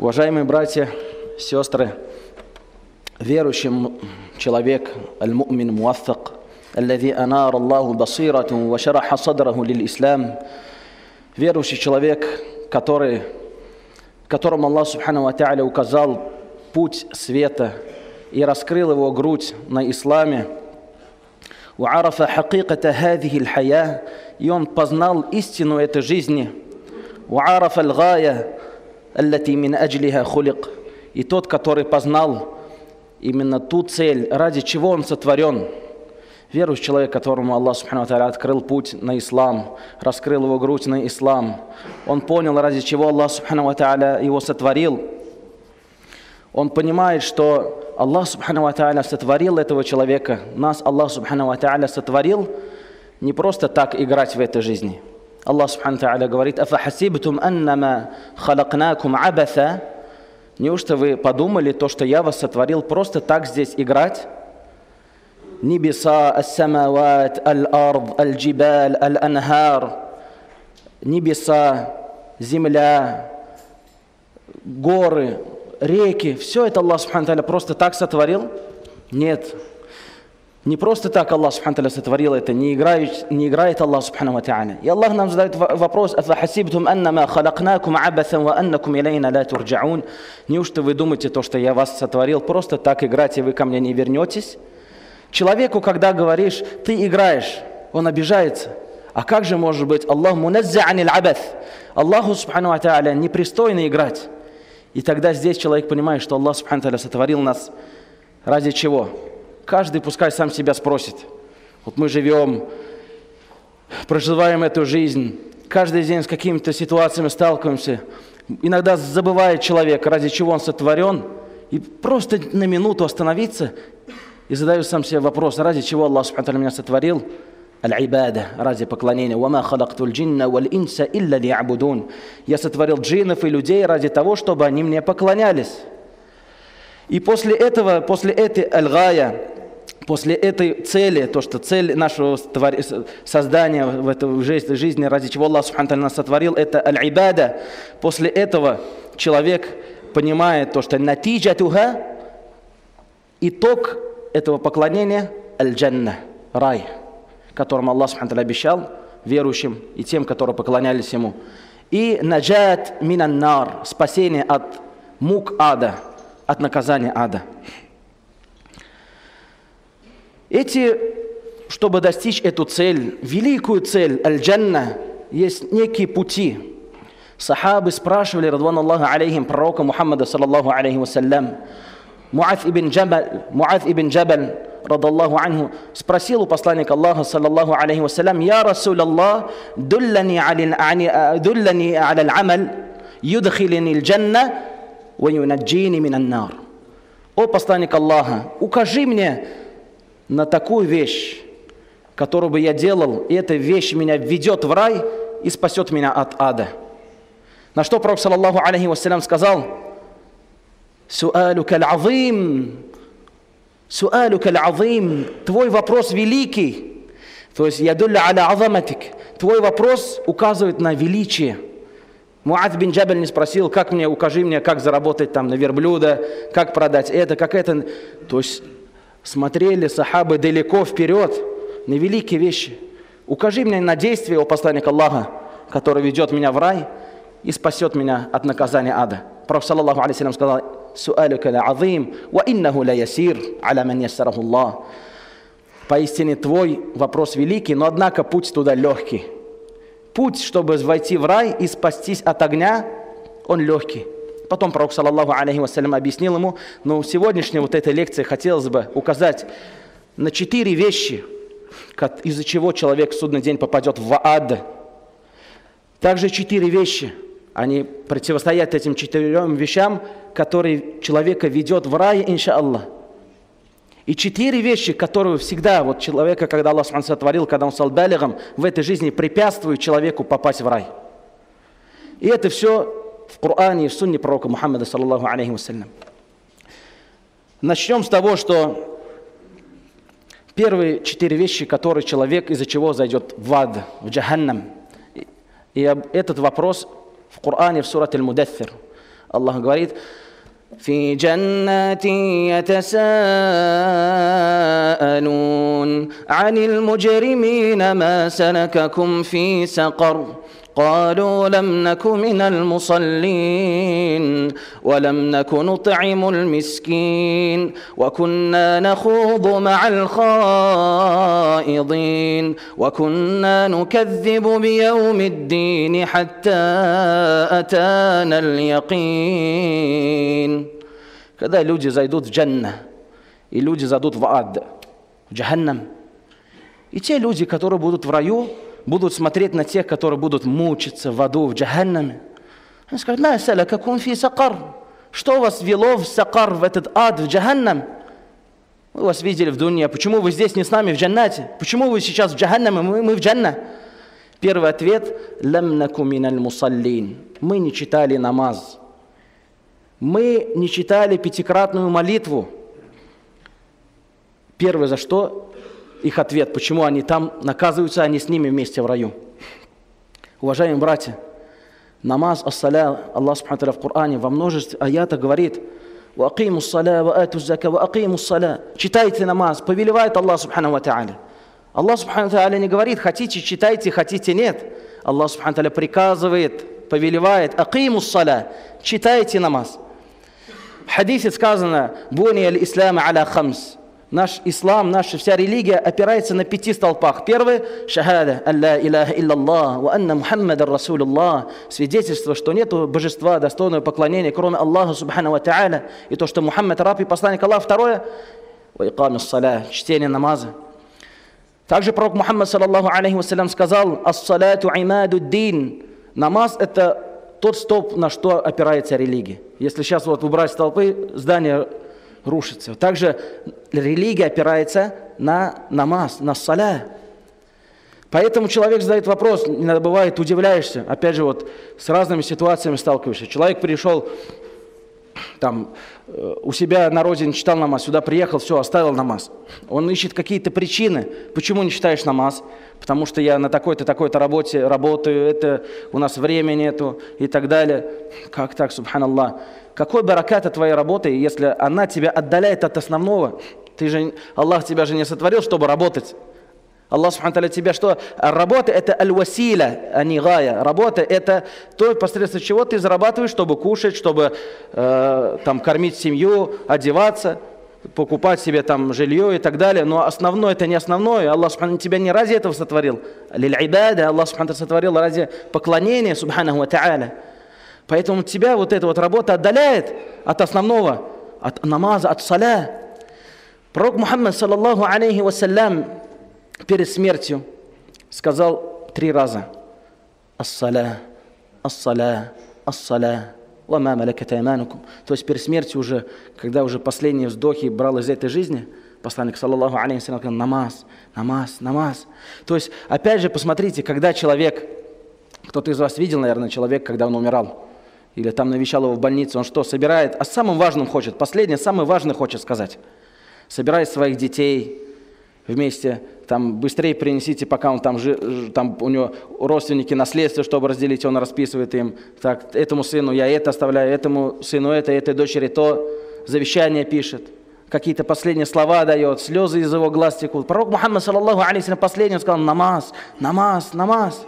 Уважаемые братья, сестры, верующий человек, аль-му'мин муаффак, الذي أنار الله بصيرته وشرح صدره للإسلام верующий человек, который, которому Аллах Субхану Ва Тааля указал путь света и раскрыл его грудь на исламе, وعرف حقيقة هذه الحياة и он познал истину этой жизни, وعرف الغاية التي من أجلها خلق и тот, который познал именно ту цель, ради чего он сотворен. Верующий человек, которому Аллах Субхану Тааля открыл путь на ислам, раскрыл его грудь на ислам, он понял, ради чего Аллах Субхану Тааля его сотворил. Он понимает, что Аллах Субхану Тааля сотворил этого человека, нас Аллах Субхану Тааля сотворил не просто так играть в этой жизни. Аллах Субхану Тааля говорит, «Афахасибтум аннама халакнакум абаса» Неужто вы подумали то, что я вас сотворил просто так здесь играть? Небеса, ас-самават, аль-ард, аль-джибаль, аль-анхар, небеса, земля, горы, реки, все это Аллах Субхану просто так сотворил? Нет. Не просто так Аллах Субхану сотворил это, не играет, не играет Аллах Субхану Тааля. И Аллах нам задает вопрос, «Афахасибтум аннама халакнакум абасан ва аннакум илейна ла турджаун». Неужто вы думаете то, что я вас сотворил, просто так играть, и вы ко мне не вернетесь? Человеку, когда говоришь, ты играешь, он обижается. А как же может быть Аллах муназза анил абаth? Аллаху Субхану Тааля непристойно играть. И тогда здесь человек понимает, что Аллах Субхану Тааля сотворил нас ради чего? Каждый пускай сам себя спросит. Вот мы живем, проживаем эту жизнь, каждый день с какими-то ситуациями сталкиваемся. Иногда забывает человек, ради чего он сотворен, и просто на минуту остановиться и задаю сам себе вопрос, ради чего Аллах Субхану меня сотворил? Аль-Ибада, ради поклонения. «Вама халакту джинна валь инса илля ли'абудун». Я сотворил джиннов и людей ради того, чтобы они мне поклонялись. И после этого, после этой аль-гая, после этой цели, то, что цель нашего создания в этой жизни, ради чего Аллах Субхану нас сотворил, это аль-ибада. После этого человек понимает то, что натиджатуха, итог этого поклонения аль-джанна, рай, которым Аллах Субхану обещал верующим и тем, которые поклонялись Ему. И наджат минаннар, спасение от мук ада, от наказания ада. Эти, чтобы достичь эту цель, великую цель, аль-джанна, есть некие пути. Сахабы спрашивали, радван Аллаху алейхим, пророка Мухаммада, саллаллаху алейхи вассалям, Муаф ибн Джабаль, Муаф ибн Джабаль, радаллаху анху, спросил у посланника Аллаха, саллаллаху алейхи вассалям, «Я Расул Аллах, дуллани аля аль-амаль, юдхилини аль-джанна, ва юнаджини мин нар О посланник Аллаха, укажи мне на такую вещь, которую бы я делал, и эта вещь меня введет в рай и спасет меня от ада. На что Пророк, саллаллаху алейхи вассалям, сказал, «Суалюка аль-азим, суалюка аль-азим, твой вопрос великий». То есть, ядулля аля азаматик, твой вопрос указывает на величие. Муад бин Джабаль не спросил, как мне, укажи мне, как заработать там на верблюда, как продать это, как это. То есть смотрели сахабы далеко вперед на великие вещи. Укажи мне на действие, о посланник Аллаха, который ведет меня в рай и спасет меня от наказания ада. Пророк, саллаллаху алейhi сказал, «Суалюка ля азим, ва иннаху ля ясир, аля ман яссараху Аллах». Поистине твой вопрос великий, но однако путь туда легкий. Путь, чтобы войти в рай и спастись от огня, он легкий. Потом пророк, саллаллаху алейхи вассалям, объяснил ему, но в сегодняшней вот этой лекции хотелось бы указать на четыре вещи, из-за чего человек в судный день попадет в ад. Также четыре вещи, они противостоят этим четырем вещам, которые человека ведет в рай, иншаллах. И четыре вещи, которые всегда, вот человека, когда Аллах сотворил, когда он стал балигом, в этой жизни препятствуют человеку попасть в рай. И это все в Коране и в сунне пророка Мухаммада, саллаллаху алейхи вассалям. Начнем с того, что первые четыре вещи, которые человек из-за чего зайдет в ад, в джаханнам. И этот вопрос в Коране, в сурате Аль-Мудаthir. Аллах говорит, في جنات يتساءلون عن المجرمين ما سلككم في سقر قالوا لم نك من المصلين ولم نك نطعم المسكين وكنا نخوض مع الخائضين وكنا نكذب بيوم الدين حتى اتانا اليقين когда люди зайдут в джанна и люди зайдут в ад в джаханнам и те люди которые будут в раю будут смотреть на тех, которые будут мучиться в аду, в джаханнаме. Они скажут, «Ма салакакум фи сакар». Что вас вело в сакар, в этот ад, в джаханнам? Мы вас видели в дуне, почему вы здесь не с нами в джаннате? Почему вы сейчас в джаханнаме, мы, мы в джанна? Первый ответ – «Лам миналь мусаллин». Мы не читали намаз. Мы не читали пятикратную молитву. Первое за что? их ответ, почему они там наказываются, они с ними вместе в раю. Уважаемые братья, намаз, ассаля, Аллах Субхану в Коране во множестве аятах говорит, وَأَقِيمُوا الصَّلَاةَ وَآتُوا الزَّكَاةَ وَأَقِيمُوا الصَّلَاةَ Читайте намаз, повелевает Аллах Субхану Ва Аллах Субхану Ва не говорит, хотите читайте, хотите нет. Аллах Субхану Ва приказывает, повелевает, «Акиму саля» читайте намаз. В хадисе сказано, «Буни аль-ислам аля хамс» Наш ислам, наша вся религия опирается на пяти столпах. Первый – шахада, алла илляха иллаллах, ва анна Мухаммадан Расулуллах. Свидетельство, что нет божества, достойного поклонения, кроме Аллаха, субхану ва та'аля. И то, что Мухаммад раб и посланник Аллаха. Второе – ва иками саля, чтение намаза. Также пророк Мухаммад, саллаллаху алейхи вассалям, сказал, ас-салату имаду дин. Намаз – это тот столб, на что опирается религия. Если сейчас вот убрать столпы, здание рушится. Также религия опирается на намаз, на саля. Поэтому человек задает вопрос, иногда бывает, удивляешься, опять же, вот с разными ситуациями сталкиваешься. Человек пришел, там, у себя на родине читал намаз, сюда приехал, все, оставил намаз. Он ищет какие-то причины, почему не читаешь намаз, потому что я на такой-то, такой-то работе работаю, это у нас времени нету и так далее. Как так, субханаллах? Какой баракат от твоей работы, если она тебя отдаляет от основного? Ты же, Аллах тебя же не сотворил, чтобы работать. Аллах Субхану тебя что? Работа это аль-василя, а не гая. Работа это то, посредством чего ты зарабатываешь, чтобы кушать, чтобы э, там кормить семью, одеваться, покупать себе там жилье и так далее. Но основное это не основное. Аллах Субхану тебя не ради этого сотворил. Лиль-ибада, Аллах Субхану сотворил ради поклонения, Субхану ва та'аля. Поэтому тебя вот эта вот работа отдаляет от основного, от намаза, от саля. Пророк Мухаммад, саллаллаху алейхи вассалям, перед смертью сказал три раза «Ас-саля, ас-саля, ас-саля, вама малаката иманукум». То есть перед смертью уже, когда уже последние вздохи брал из этой жизни, посланник, саллаллаху алейхи сказал «Намаз, намаз, намаз». То есть, опять же, посмотрите, когда человек, кто-то из вас видел, наверное, человек, когда он умирал, или там навещал его в больнице, он что, собирает, а самым важным хочет, последнее, самое важное хочет сказать. Собирает своих детей вместе, там быстрее принесите, пока он там, там у него родственники наследство, чтобы разделить, он расписывает им, так, этому сыну я это оставляю, этому сыну это, этой дочери то, завещание пишет, какие-то последние слова дает, слезы из его глаз текут. Пророк Мухаммад, саллаллаху алейхи последний, сказал, намаз, намаз, намаз.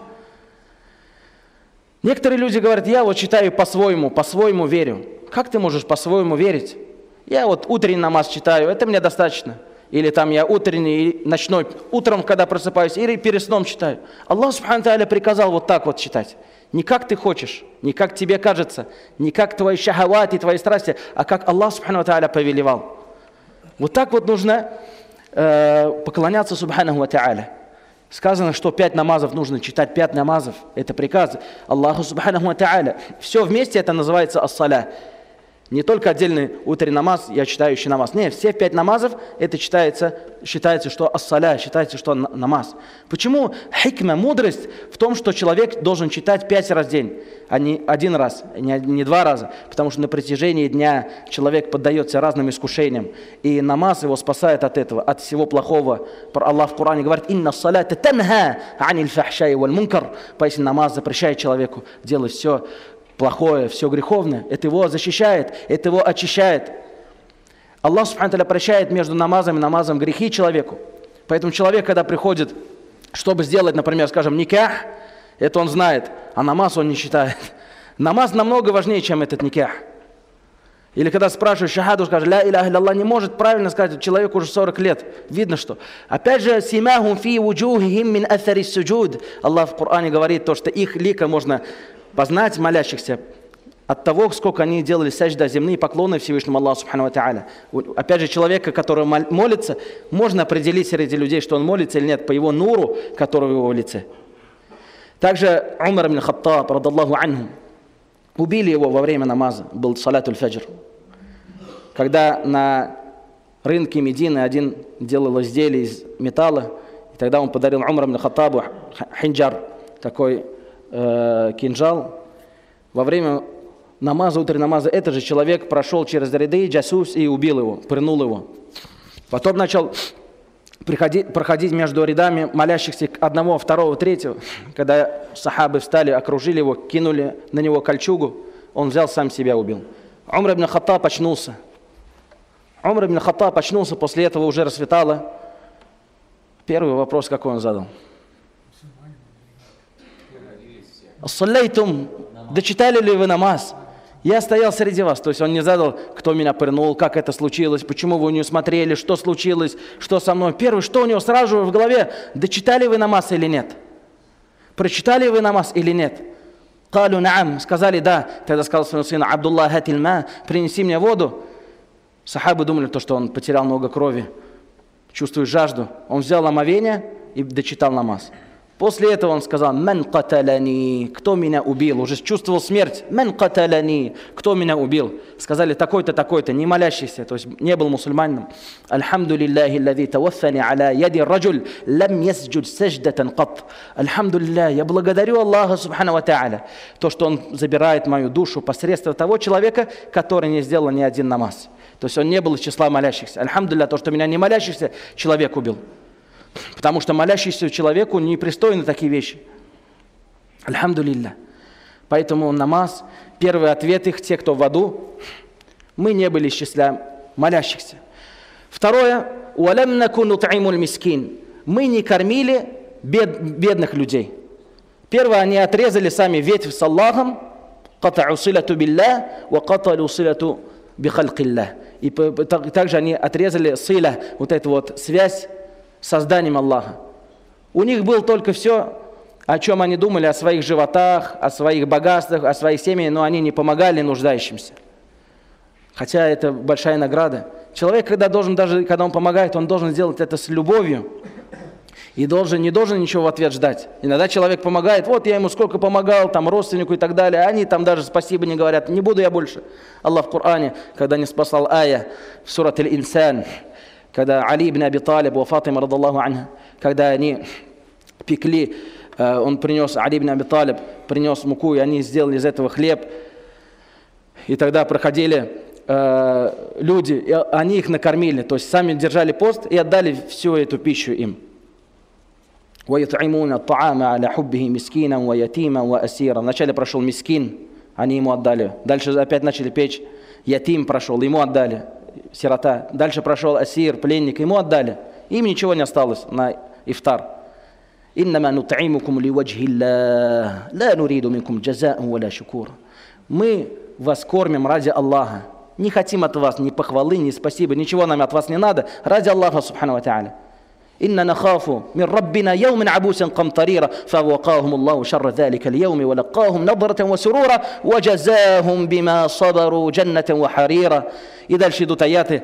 Некоторые люди говорят, я вот читаю по-своему, по-своему верю. Как ты можешь по-своему верить? Я вот утренний намаз читаю, это мне достаточно. Или там я утренний, ночной, утром, когда просыпаюсь, или перед сном читаю. Аллах Субхану Тааля приказал вот так вот читать. Не как ты хочешь, не как тебе кажется, не как твои шахаваты, твои страсти, а как Аллах Субхану Тааля повелевал. Вот так вот нужно э, поклоняться Субхану Тааля. Сказано, что пять намазов нужно читать, пять намазов. Это приказ Аллаху Субханаху Тааля. Все вместе это называется ассаля. Не только отдельный утренний намаз, я читающий намаз. Нет, все пять намазов, это считается, считается, что ассаля, считается, что намаз. Почему хикма, мудрость в том, что человек должен читать пять раз в день, а не один раз, не, не два раза. Потому что на протяжении дня человек поддается разным искушениям. И намаз его спасает от этого, от всего плохого. Аллах в Коране говорит, «Инна салата танха аниль фахшай валь мункар». Поэтому намаз запрещает человеку делать все, плохое, все греховное. Это его защищает, это его очищает. Аллах Субхану прощает между намазом и намазом грехи человеку. Поэтому человек, когда приходит, чтобы сделать, например, скажем, никах, это он знает, а намаз он не считает. Намаз намного важнее, чем этот никах. Или когда спрашиваешь шахаду, скажешь, ля иляха Аллах не может правильно сказать, человек уже 40 лет. Видно, что. Опять же, симахум фи вуджухихим мин аthari суджуд. Аллах в Коране говорит то, что их лика можно познать молящихся от того, сколько они делали сажда земные поклоны Всевышнему Аллаху Субхану Тааля. Опять же, человека, который молится, можно определить среди людей, что он молится или нет, по его нуру, который в его лице. Также Умар ибн Хаттаб, радаллаху анху, убили его во время намаза, был салатуль фаджр. Когда на рынке Медины один делал изделие из металла, и тогда он подарил Умар ибн Хаттабу хинджар, такой э, кинжал. Во время намаза, утреннего намаза, этот же человек прошел через ряды джасус и убил его, пырнул его. Потом начал приходить, проходить между рядами молящихся одного, второго, третьего. Когда сахабы встали, окружили его, кинули на него кольчугу, он взял, сам себя убил. Умр ибн Хаттаб очнулся. Умр ибн Хаттаб очнулся, после этого уже расцветало. Первый вопрос, какой он задал? Ассалейтум, дочитали ли вы намаз? Я стоял среди вас. То есть он не задал, кто меня пырнул, как это случилось, почему вы не смотрели, что случилось, что со мной. Первый, что у него сразу же в голове, дочитали вы намаз или нет? Прочитали вы намаз или нет? Калю наам, сказали да. Тогда сказал своему сыну, Абдуллах хатильма, принеси мне воду. Сахабы думали, то, что он потерял много крови, чувствует жажду. Он взял омовение и дочитал намаз. После этого он сказал, «Мен каталани», «Кто меня убил?» Уже чувствовал смерть. «Мен каталани», «Кто меня убил?» Сказали, такой-то, такой-то, не молящийся, то есть не был мусульманином. «Альхамду лиллахи аллади таваффани аля яди раджуль, лам ясджуд саждатан кат». «Альхамду я благодарю Аллаха, субхану ва та'аля, то, что Он забирает мою душу посредством того человека, который не сделал ни один намаз». То есть он не был из числа молящихся. Альхамду то, что меня не молящийся человек убил. Потому что молящийся человеку непристойны такие вещи. Альхамду Поэтому намаз, первый ответ их, те, кто в аду, мы не были числа молящихся. Второе, мискин. Мы не кормили бед, бедных людей. Первое, они отрезали сами ветвь с Аллахом, И также они отрезали сила, вот эту вот связь созданием Аллаха. У них было только все, о чем они думали, о своих животах, о своих богатствах, о своих семьях, но они не помогали нуждающимся. Хотя это большая награда. Человек, когда должен, даже когда он помогает, он должен сделать это с любовью. И должен, не должен ничего в ответ ждать. Иногда человек помогает, вот я ему сколько помогал, там, родственнику и так далее, а они там даже спасибо не говорят, не буду я больше. Аллах в Коране, когда не спасал ая в сурат Аль-Инсан, когда Али ибн Аби Талиб и Фатима, радаллаху анха, когда они пекли, э, он принес, Али ибн Аби Талиб принес муку, и они сделали из этого хлеб. И тогда проходили э, люди, и они их накормили, то есть сами держали пост и отдали всю эту пищу им. ويطعمون الطعام على حبه مسكينا ويتيما وأسيرا. Вначале прошел мискин, они ему отдали. Дальше опять начали печь. Ятим прошел, ему отдали сирота. Дальше прошел асир, пленник, ему отдали. Им ничего не осталось на ифтар. «Иннама нутаимукум ли ваджхилла, ла нуриду минкум джазаам валя шукур». Мы вас кормим ради Аллаха. Не хотим от вас ни похвалы, ни спасибо, ничего нам от вас не надо. Ради Аллаха, субхану ва та'аля. إن نخاف من ربنا يوم عبوسا قمطريرا فوقاهم الله شر ذلك اليوم ولقاهم نظرة وسرورا وجزاهم بما صبروا جنة وحريرا И дальше идут аяты,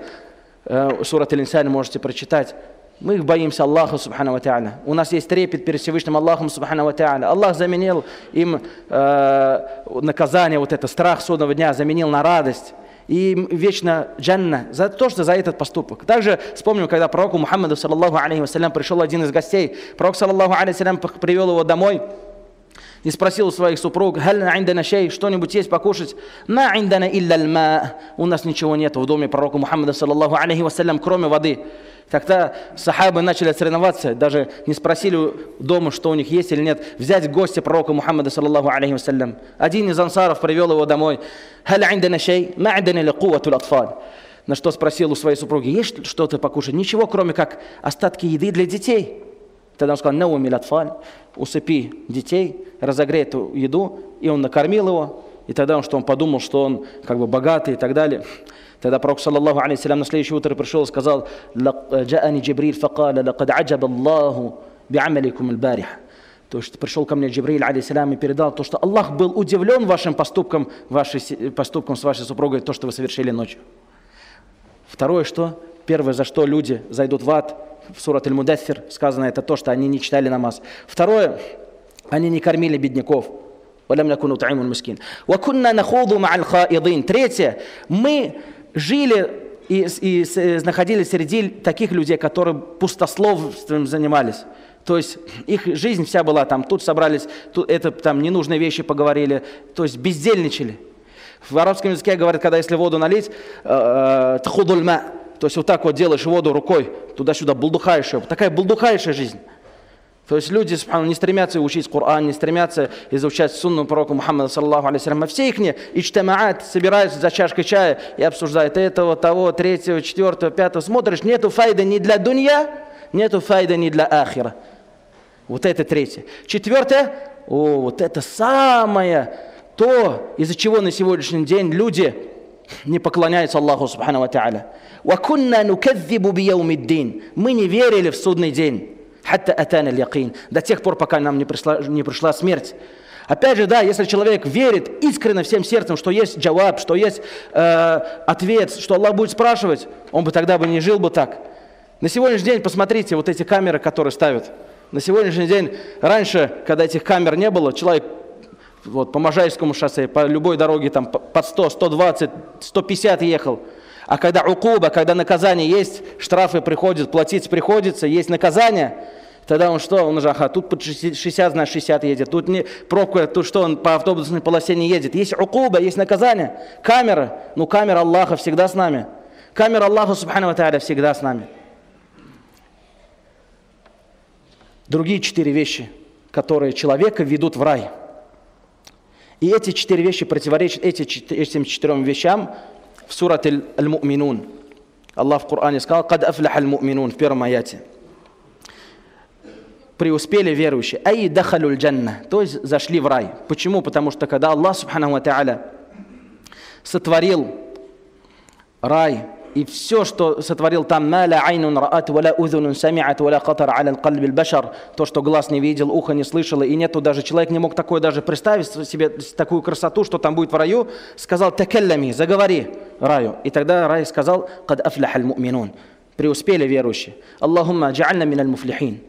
сурат Аль-Инсан можете прочитать. Мы их боимся Аллаха, субхану ва та'аля. У нас есть трепет перед Всевышним Аллахом, субхану ва та'аля. Аллах заменил им э, наказание, вот это страх судного дня, заменил на радость И вечно джанна, за то, что за этот поступок. Также вспомним, когда пророку Мухаммаду, саллаллаху алейхи вассалям, пришел один из гостей, пророк, саллаллаху алейхи вассалям, привел его домой, и спросил у своих супруг, «Халь индана шей, что-нибудь есть покушать?» «Ма индана илля У нас ничего нет в доме пророка Мухаммада, саллаллаху алейхи вассалям, кроме воды. Когда сахабы начали соревноваться, даже не спросили дома, что у них есть или нет, взять гостя пророка Мухаммада, саллаллаху алейхи вассалям. Один из ансаров привел его домой. «Халь индана шей, ма индана ли кувату атфаль?» На что спросил у своей супруги, есть что-то покушать? Ничего, кроме как остатки еды для детей. Тогда он сказал, «Науми латфаль» усыпи детей, разогрей эту еду, и он накормил его, и тогда он, что он подумал, что он как бы богатый и так далее. Тогда пророк, саллаллаху алейхи на следующее утро пришел и сказал, «Джаани Джибриль факаля, лакад аджаб Аллаху би'амаликум аль То есть пришел ко мне Джибриль, алейсалям, и передал то, что Аллах был удивлен вашим поступком, вашей, поступком с вашей супругой, то, что вы совершили ночью. Второе, что? Первое, за что люди зайдут в ад, в сурат Аль-Мудассир сказано это то, что они не читали намаз. Второе, они не кормили бедняков. Третье, мы жили и, и, находились среди таких людей, которые пустословством занимались. То есть их жизнь вся была там, тут собрались, тут это там ненужные вещи поговорили, то есть бездельничали. В арабском языке говорят, когда если воду налить, э, э, тахудульма, то есть вот так вот делаешь воду рукой, туда-сюда, булдухаешь ее. Такая булдухающая жизнь. То есть люди не стремятся учить Коран, не стремятся изучать сунну пророка Мухаммада, саллаху алейсалям. А все их ичтамаат собираются за чашкой чая и обсуждают этого, того, третьего, четвертого, пятого. Смотришь, нету файда ни для дунья, нету файда ни для ахира. Вот это третье. Четвертое, о, вот это самое то, из-за чего на сегодняшний день люди не поклоняются Аллаху Субхану Ва «Вакунна нукадзибу биявмиддин» Мы не верили в судный день. «Хатта атана якин» До тех пор, пока нам не пришла, не пришла смерть. Опять же, да, если человек верит искренне всем сердцем, что есть джаваб, что есть э, ответ, что Аллах будет спрашивать, он бы тогда бы не жил бы так. На сегодняшний день посмотрите вот эти камеры, которые ставят. На сегодняшний день, раньше, когда этих камер не было, человек вот, по Можайскому шоссе, по любой дороге там под 100, 120, 150 ехал. А когда укуба, когда наказание есть, штрафы приходят, платить приходится, есть наказание, тогда он что? Он уже, ага, тут под 60, значит 60 едет, тут не, пробка, тут что, он по автобусной полосе не едет. Есть укуба, есть наказание. Камера, ну камера Аллаха всегда с нами. Камера Аллаха, субхану ва всегда с нами. Другие четыре вещи, которые человека ведут в рай. И эти четыре вещи противоречат эти, этим четырем вещам, в сурат Аль-Му'минун. Аллах в Коране сказал, «Кад афлях аль-му'минун» в первом аяте. Преуспели верующие. Ай дахалюль джанна, то есть зашли в рай. Почему? Потому что когда Аллах, субхану ва сотворил рай, и все, что сотворил там, маля айнун раат, то, что глаз не видел, ухо не слышало, и нету даже, человек не мог такое даже представить себе, такую красоту, что там будет в раю, сказал, такаллями, заговори раю. И тогда рай сказал, кад афлях аль муминун, преуспели верующие. Аллахумма джа'альна мин аль муфлихин.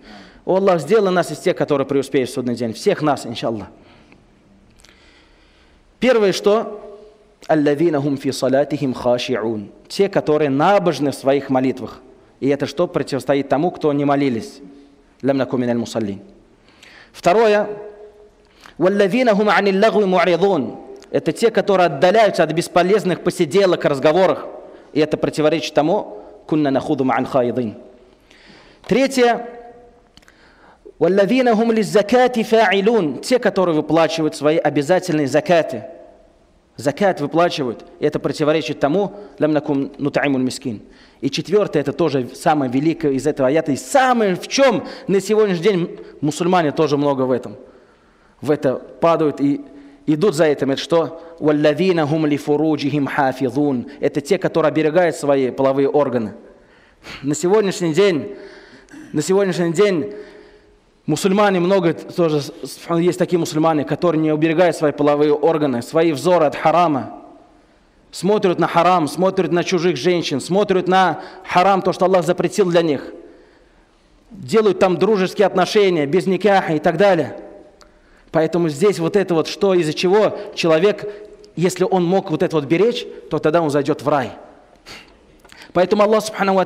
О Аллах, сделай нас из тех, которые преуспеют в судный день. Всех нас, иншаллах. Первое, что аллавина хум фи салатихим хашиун. Те, которые набожны в своих молитвах. И это что противостоит тому, кто не молились. Лям накумин мусаллин. Второе. Валлавина хум анил лагуи му'ридун. Это те, которые отдаляются от бесполезных посиделок разговоров. И это противоречит тому, кунна нахуду ма'ан хаидин. Третье. Валлавина хум лиззакати фа'илун. Те, которые выплачивают свои обязательные закаты закат выплачивают, это противоречит тому, лям накум нутаимун мискин. И четвертое, это тоже самое великое из этого аята, и самое в чем на сегодняшний день мусульмане тоже много в этом. В это падают и идут за этим. Это что? «Валлавина хум ли фуруджихим хафизун». Это те, которые оберегают свои половые органы. На сегодняшний день, на сегодняшний день Мусульмане много тоже, есть такие мусульмане, которые не уберегают свои половые органы, свои взоры от харама. Смотрят на харам, смотрят на чужих женщин, смотрят на харам, то, что Аллах запретил для них. Делают там дружеские отношения, без никаха и так далее. Поэтому здесь вот это вот, что из-за чего человек, если он мог вот это вот беречь, то тогда он зайдет в рай. Поэтому Аллах, субхану ва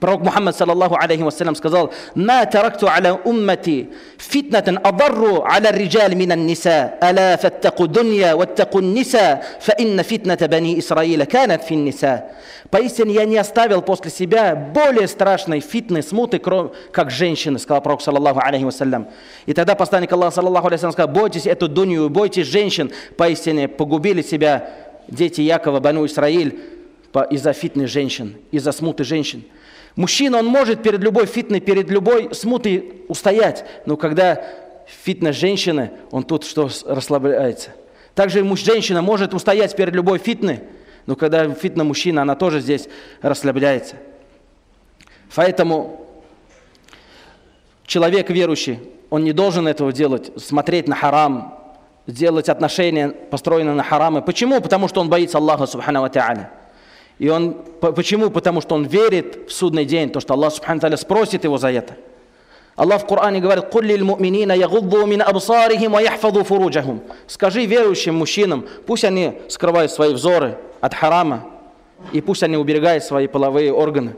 Пророк Мухаммад, саллаллаху алейхи вассалям, сказал, «Ма таракту аля уммати фитнатан адарру аля риджаль минан ниса, аля фаттаку дунья, ваттаку ниса, фа инна фитната бани Исраиля канат фин ниса». Поистине я не оставил после себя более страшной фитны, смуты, как женщины, сказал пророк, саллаллаху алейхи вассалям. И тогда посланник Аллаха, саллаллаху алейхи сказал, бойтесь эту дунью, бойтесь женщин, поистине погубили себя дети Якова, Бану Исраиль, из-за фитны женщин, из-за смуты женщин. Мужчина, он может перед любой фитной, перед любой смутой устоять, но когда фитна женщины, он тут что расслабляется. Также муж, женщина может устоять перед любой фитной, но когда фитна мужчина, она тоже здесь расслабляется. Поэтому человек верующий, он не должен этого делать, смотреть на харам, делать отношения, построенные на харамы. Почему? Потому что он боится Аллаха, субхану ва и он, почему? Потому что он верит в судный день, то что Аллах Субхану спросит его за это. Аллах в Коране говорит, муминина Скажи верующим мужчинам, пусть они скрывают свои взоры от харама, и пусть они уберегают свои половые органы.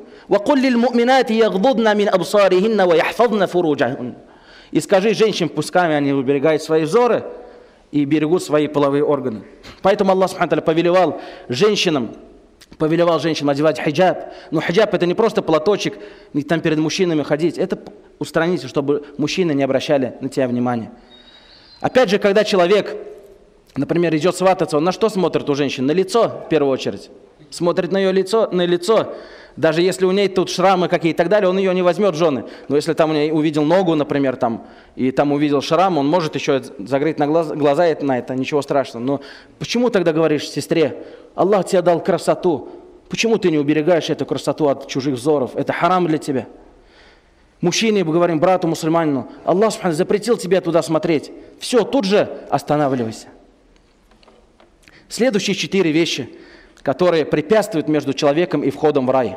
И скажи женщин, пускай они уберегают свои взоры и берегут свои половые органы. Поэтому Аллах повелевал женщинам, повелевал женщинам одевать хиджаб. Но хиджаб это не просто платочек, и там перед мужчинами ходить. Это устранить, чтобы мужчины не обращали на тебя внимания. Опять же, когда человек, например, идет свататься, он на что смотрит у женщины? На лицо, в первую очередь. Смотрит на ее лицо, на лицо. Даже если у ней тут шрамы какие и так далее, он ее не возьмет жены. Но если там у нее увидел ногу, например, там, и там увидел шрам, он может еще закрыть на глаз, глаза на это, ничего страшного. Но почему тогда говоришь сестре, Аллах тебе дал красоту, почему ты не уберегаешь эту красоту от чужих взоров? Это харам для тебя. Мужчине мы говорим, брату мусульманину, Аллах запретил тебе туда смотреть. Все, тут же останавливайся. Следующие четыре вещи, которые препятствуют между человеком и входом в рай.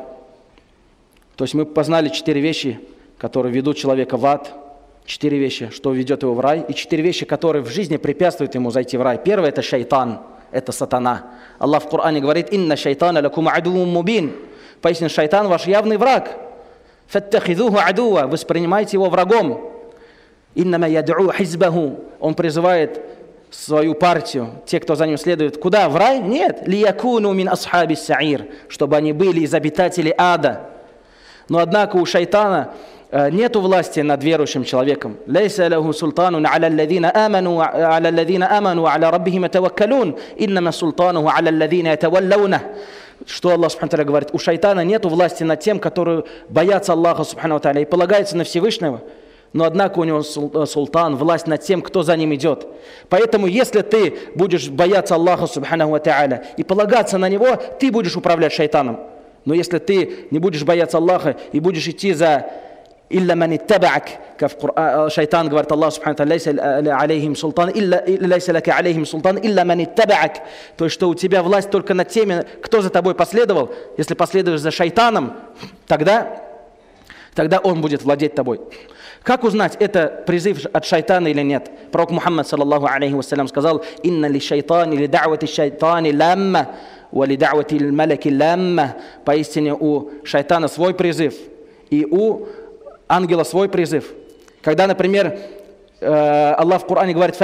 То есть мы познали четыре вещи, которые ведут человека в ад, четыре вещи, что ведет его в рай, и четыре вещи, которые в жизни препятствуют ему зайти в рай. Первое – это шайтан – это сатана. Аллах в Коране говорит, «Инна шайтана лакум адувум мубин». Пояснен, шайтан ваш явный враг. «Фаттахидуху адуа». Воспринимайте его врагом. «Иннама яд'у хизбаху». Он призывает свою партию, те, кто за ним следует, куда? В рай? Нет. «Лиякуну мин асхаби саир». Чтобы они были из обитателей ада. Но однако у шайтана Э, нету власти над верующим человеком. Лейса лаху султану аля алладина аману аля алладина аману аля раббихим ятаваккалун, иннама султану аля алладина ятаваллауна. Что Аллах Субхану говорит? У шайтана нету власти над тем, которые боятся Аллаха Субхану и полагаются на Всевышнего но однако у него э, султан, власть над тем, кто за ним идет. Поэтому, если ты будешь бояться Аллаха, субханаху и полагаться на него, ты будешь управлять шайтаном. Но если ты не будешь бояться Аллаха и будешь идти за «Илля мани табаак», как в Коран, э, шайтан говорит Аллах, субхану «Лайса алейхим султан, лайса лака алейхим султан, илля мани табаак». То есть, что у тебя власть только над теми, кто за тобой последовал. Если последуешь за шайтаном, тогда, тогда он будет владеть тобой как узнать, это призыв от шайтана или нет? Пророк Мухаммад, саллаллаху алейхи вассалям, сказал, «Инна ли шайтани ли да'вати шайтани ламма, ва ли да'вати маляки ламма». Поистине у шайтана свой призыв, и у ангела свой призыв. Когда, например, э, Аллах в Коране говорит,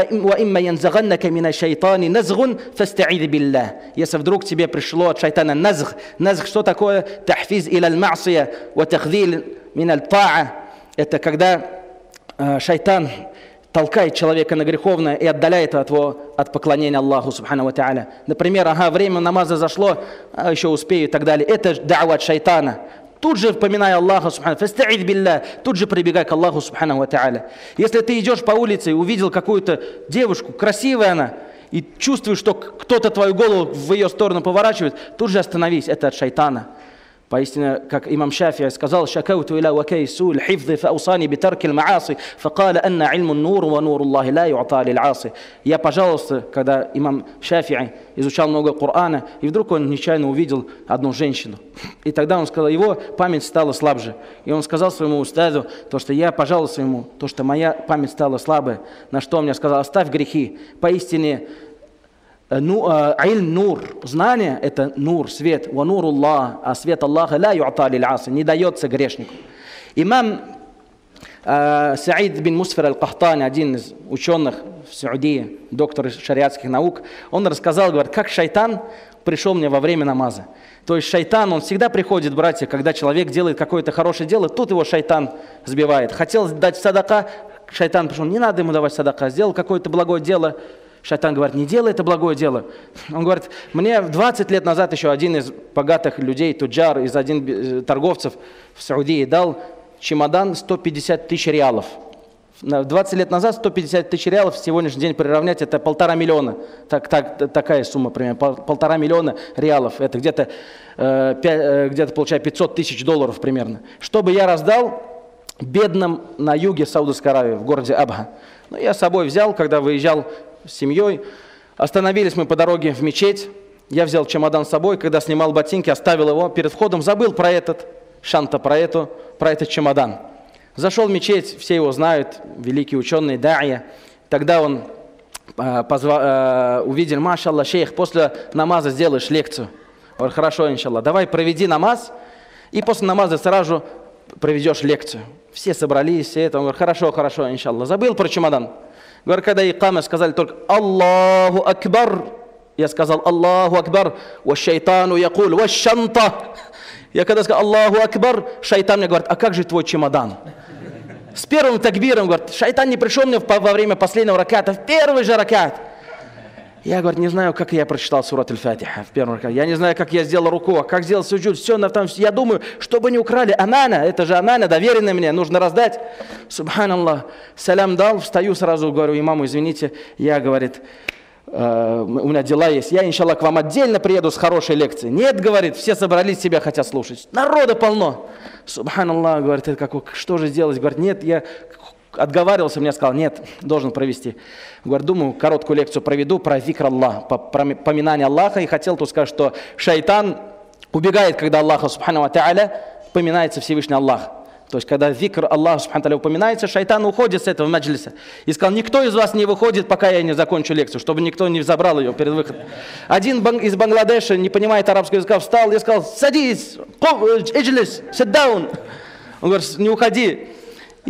Если вдруг тебе пришло от шайтана назг, назг что такое? Тахфиз иля аль-ма'сия, ва тахдил мин аль-та'a. Это когда э, шайтан толкает человека на греховное и отдаляет его от поклонения Аллаху, субхану ва та'аля. Например, ага, время намаза зашло, а еще успею и так далее. Это да'ва от шайтана. Тут же вспоминай Аллаха, субхану, фастаид билля, тут же прибегай к Аллаху, субхану ва Если ты идешь по улице и увидел какую-то девушку, красивая она, и чувствуешь, что кто-то твою голову в ее сторону поворачивает, тут же остановись, это от шайтана. Поистине, как имам Шафия сказал, «Шакауту иля вакей суль хифзы фаусани битарки мааси, факаля анна ильму нур ва нур Аллахи ла лил аси». Я, пожалуйста, когда имам Шафии изучал много Корана, и вдруг он нечаянно увидел одну женщину. И тогда он сказал, его память стала слабже. И он сказал своему устаду, то, что я пожаловался ему, то, что моя память стала слабая. На что он мне сказал, оставь грехи. Поистине, ну, ильм нур, знание – это нур, свет. Ва нуруллах, а свет Аллаха ла ю'та асы, не дается грешнику. Имам э, Саид бин Мусфер аль-Кахтани, один из ученых в Саудии, доктор шариатских наук, он рассказал, говорит, как шайтан пришел мне во время намаза. То есть шайтан, он всегда приходит, братья, когда человек делает какое-то хорошее дело, тут его шайтан сбивает. Хотел дать садака, шайтан пришел, не надо ему давать садака, сделал какое-то благое дело, Шайтан говорит, не делай это благое дело. Он говорит, мне 20 лет назад еще один из богатых людей, туджар, из один э, торговцев в Саудии дал чемодан 150 тысяч реалов. 20 лет назад 150 тысяч реалов в сегодняшний день приравнять это полтора миллиона. Так, так, такая сумма примерно. Полтора миллиона реалов. Это где-то, э, э, где-то получая 500 тысяч долларов примерно. Чтобы я раздал бедным на юге Саудовской Аравии, в городе Абха. Ну, я с собой взял, когда выезжал с семьей. Остановились мы по дороге в мечеть. Я взял чемодан с собой, когда снимал ботинки, оставил его перед входом, забыл про этот шанта, про, эту, про этот чемодан. Зашел в мечеть, все его знают, великий ученый Да'я. Тогда он э, позва, э, увидел, машалла, шейх, после намаза сделаешь лекцию. Говорит, хорошо, иншаллах, давай проведи намаз, и после намаза сразу проведешь лекцию. Все собрались, все это. Он говорит, хорошо, хорошо, иншаллах. Забыл про чемодан. Говорит, когда икама сказали только Аллаху Акбар, я сказал Аллаху Акбар, ва шайтану якул, ва шанта. Я когда сказал Аллаху Акбар, шайтан мне говорит, а как же твой чемодан? С первым такбиром, говорит, шайтан не пришел мне во время последнего раката, в первый же ракат. Я, говорю, не знаю, как я прочитал сурат аль-Фатиха в первом ракате. Я не знаю, как я сделал руку, как сделал суджуд. Все, там, я думаю, чтобы не украли. Амана, это же амана, доверенная мне, нужно раздать. Субханаллах. Салям дал, встаю сразу, говорю, имаму, извините, я, говорит, э, у меня дела есть. Я, иншаллах, к вам отдельно приеду с хорошей лекцией. Нет, говорит, все собрались, себя хотят слушать. Народа полно. Субханаллах, говорит, это как, что же сделать? Говорит, нет, я отговаривался, мне сказал, нет, должен провести. Говорю, думаю, короткую лекцию проведу про зикр Аллах, про поминание Аллаха, и хотел тут сказать, что шайтан убегает, когда Аллаха, субхану тааля, поминается Всевышний Аллах. То есть, когда зикр Аллаха, субхану упоминается, шайтан уходит с этого маджлиса. И сказал, никто из вас не выходит, пока я не закончу лекцию, чтобы никто не забрал ее перед выходом. Один из Бангладеша, не понимает арабского языка, встал и сказал, садись, иджлис, sit down. Он говорит, не уходи.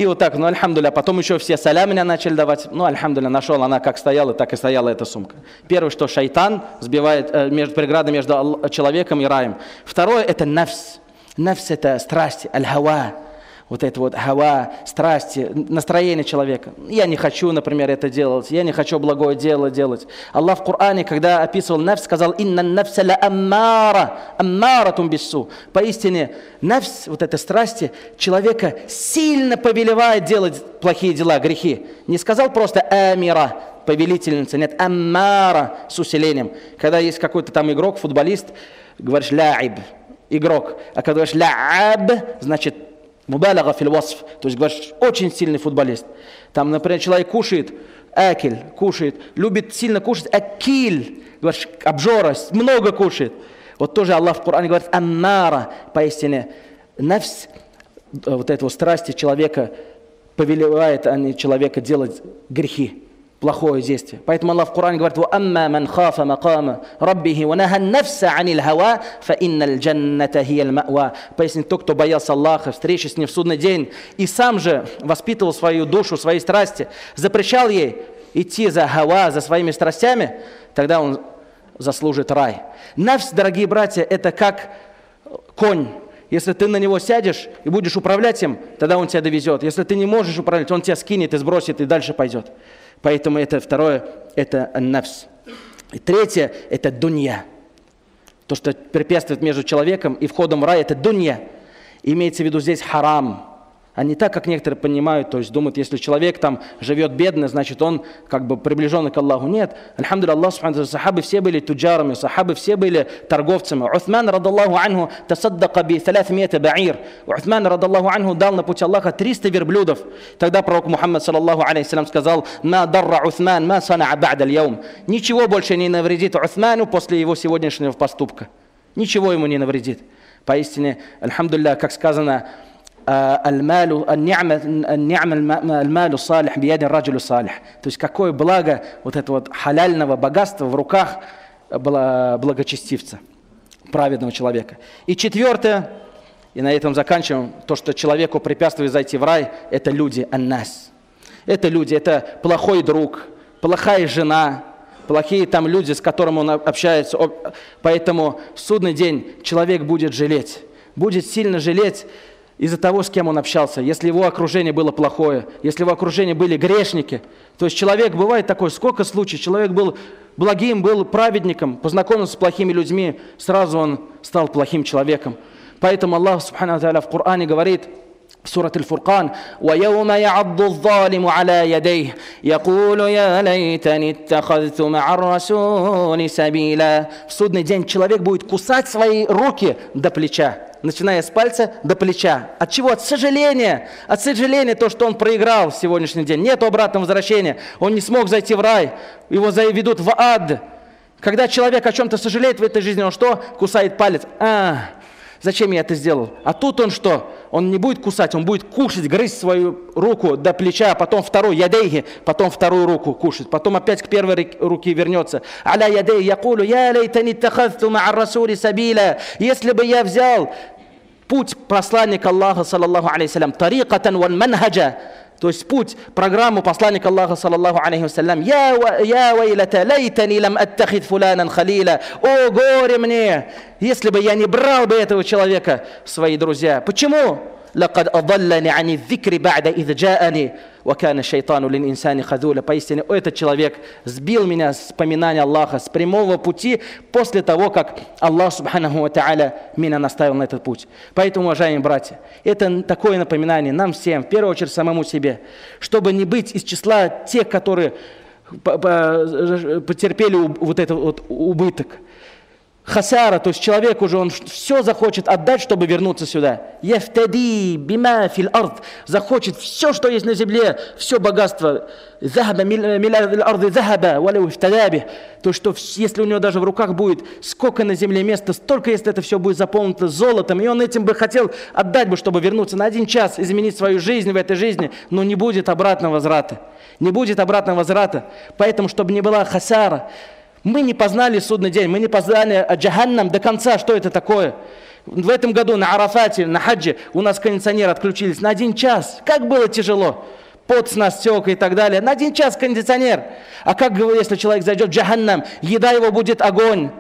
И вот так, ну, альхамдуля, потом еще все салям меня начали давать. Ну, альхамдуля, нашел она как стояла, так и стояла эта сумка. Первое, что шайтан сбивает э, между, преграды между человеком и раем. Второе, это нафс. Нафс – это страсти, аль-хава вот это вот хава, страсти, настроение человека. Я не хочу, например, это делать, я не хочу благое дело делать. Аллах в Коране, когда описывал нафс, сказал, «Инна нафса ла аммара, аммара тумбиссу». Поистине, нафс, вот это страсти, человека сильно повелевает делать плохие дела, грехи. Не сказал просто «амира», повелительница, нет, аммара с усилением. Когда есть какой-то там игрок, футболист, говоришь «ляиб», игрок. А когда говоришь «ляб», значит Мубалага фил васф. То есть, говоришь, очень сильный футболист. Там, например, человек кушает, акель, кушает, любит сильно кушать, акиль, говоришь, обжора, много кушает. Вот тоже Аллах в Коране говорит, аннара, поистине, нафс, э, вот этого страсти человека повелевает а не человека делать грехи плохое действие. Поэтому Аллах в Коране говорит, «Амма ман хафа макама раббихи ва нафса анил хава, фа инналь джанната хияль ма'ва». Пояснит тот, кто боялся Аллаха, встречи с ним в судный день, и сам же воспитывал свою душу, свои страсти, запрещал ей идти за хава, за своими страстями, тогда он заслужит рай. Нафс, дорогие братья, это как конь, если ты на него сядешь и будешь управлять им, тогда он тебя довезет. Если ты не можешь управлять, он тебя скинет и сбросит, и дальше пойдет. Поэтому это второе, это нафс. И третье, это дунья. То, что препятствует между человеком и входом в рай, это дунья. Имеется в виду здесь харам, а не так, как некоторые понимают, то есть думают, если человек там живет бедно, значит он как бы приближенный к Аллаху. Нет, альхамдулилlah, Аллах сахабы все были туджарами, сахабы все были торговцами. Уthман, радаллаху анху, тасаддака би 300 баир. Уthман, радаллаху анху, дал на пути Аллаха 300 верблюдов. Тогда пророк Мухаммад, саллаллаху алейхиссалям, сказал, ма дарра Уthман, ма санаа ба'да яум. Ничего больше не навредит Уthману после его сегодняшнего поступка. Ничего ему не навредит. Поистине, альхамдулилlah, как сказано, المال النعمة النعمة المال الصالح بيد الرجل الصالح. То есть какое благо вот это вот халяльного богатства в руках благочестивца, праведного человека. И четвертое, и на этом заканчиваем, то, что человеку препятствует зайти в рай, это люди, аннас. Это люди, это плохой друг, плохая жена, плохие там люди, с которыми он общается. Поэтому в судный день человек будет жалеть, будет сильно жалеть из-за того, с кем он общался, если его окружение было плохое, если его окружение были грешники. То есть человек, бывает такой, сколько случаев, человек был благим, был праведником, познакомился с плохими людьми, сразу он стал плохим человеком. Поэтому Аллах Субхану в Коране говорит, в суrat Аль-Фуркан, وَيَوْمَ يَعَضُّ الظَّالِمُ عَلَى يَدَيْهِ يَقُولُ يَا لَيْتَنِ اتَّخَذْتُ مَعَ الرَّسُولِ سَبِيلًا В судный день человек будет кусать свои руки до плеча начиная с пальца до плеча. От чего? От сожаления. От сожаления то, что он проиграл в сегодняшний день. Нет обратного возвращения. Он не смог зайти в рай. Его заведут в ад. Когда человек о чем-то сожалеет в этой жизни, он что? Кусает палец. А, Зачем я это сделал? А тут он что? Он не будет кусать, он будет кушать, грызть свою руку до плеча, а потом вторую, ядейги, потом вторую руку кушать, потом опять к первой руке вернется. Аля ядей, якулу, я лейтани тахазту ма'ар расули сабиля. Если бы я взял путь посланника Аллаха, саллаллаху алейхиссалям, тарикатан ван манхаджа, то есть путь, программу посланника Аллаха, саллаллаху алейхи вассалям, «Я, я вайлата, лайтани лам аттахид фуланан халила». О, горе мне, если бы я не брал бы этого человека в свои друзья. Почему? лакад адаллани ани зикри ба'да из джаани, вакана шайтану лин инсани хазуля. Поистине, этот человек сбил меня с поминания Аллаха, с прямого пути, после того, как Аллах Субханаху Тааля меня наставил на этот путь. Поэтому, уважаемые братья, это такое напоминание нам всем, в первую очередь самому себе, чтобы не быть из числа тех, которые потерпели вот этот вот убыток хасара, то есть человек уже, он все захочет отдать, чтобы вернуться сюда. Ефтади бима фил ард, захочет все, что есть на земле, все богатство. Захаба арды захаба, валю ифтадаби. То, что если у него даже в руках будет сколько на земле места, столько, если это все будет заполнено золотом, и он этим бы хотел отдать бы, чтобы вернуться на один час, изменить свою жизнь в этой жизни, но не будет обратного возврата. Не будет обратного возврата. Поэтому, чтобы не была хасара, мы не познали судный день, мы не познали джаханнам до конца, что это такое. В этом году на Арафате, на хаджи у нас кондиционеры отключились на один час. Как было тяжело. Пот с нас тек и так далее. На один час кондиционер. А как, если человек зайдет в джаханнам, еда его будет огонь,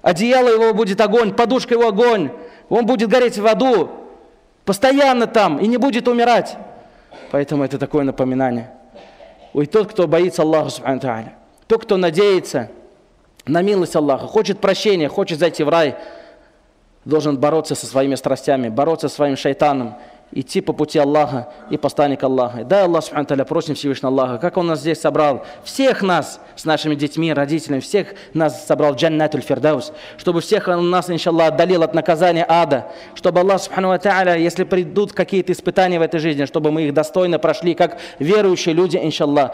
одеяло его будет огонь, подушка его огонь. Он будет гореть в аду. Постоянно там и не будет умирать. Поэтому это такое напоминание. И тот, кто боится Аллаха, тот, кто надеется – на милость Аллаха, хочет прощения, хочет зайти в рай, должен бороться со своими страстями, бороться со своим шайтаном, идти по пути Аллаха и посланника Аллаха. Да, Аллах, Субхану Таля, просим Всевышнего Аллаха, как Он нас здесь собрал, всех нас с нашими детьми, родителями, всех нас собрал в Джаннатуль Фердаус, чтобы всех Он нас, иншаллах, отдалил от наказания ада, чтобы Аллах, Субхану Таля, если придут какие-то испытания в этой жизни, чтобы мы их достойно прошли, как верующие люди, иншаллах.